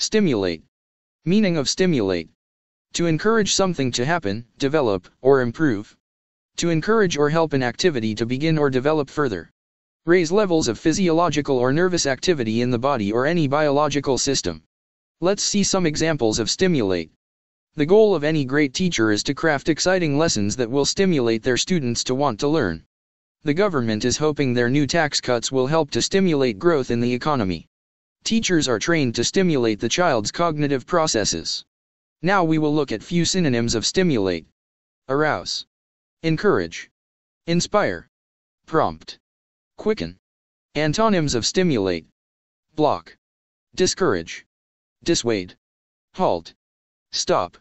Stimulate. Meaning of stimulate. To encourage something to happen, develop, or improve. To encourage or help an activity to begin or develop further. Raise levels of physiological or nervous activity in the body or any biological system. Let's see some examples of stimulate. The goal of any great teacher is to craft exciting lessons that will stimulate their students to want to learn. The government is hoping their new tax cuts will help to stimulate growth in the economy. Teachers are trained to stimulate the child's cognitive processes. Now we will look at few synonyms of stimulate. Arouse. Encourage. Inspire. Prompt. Quicken. Antonyms of stimulate. Block. Discourage. Dissuade. Halt. Stop.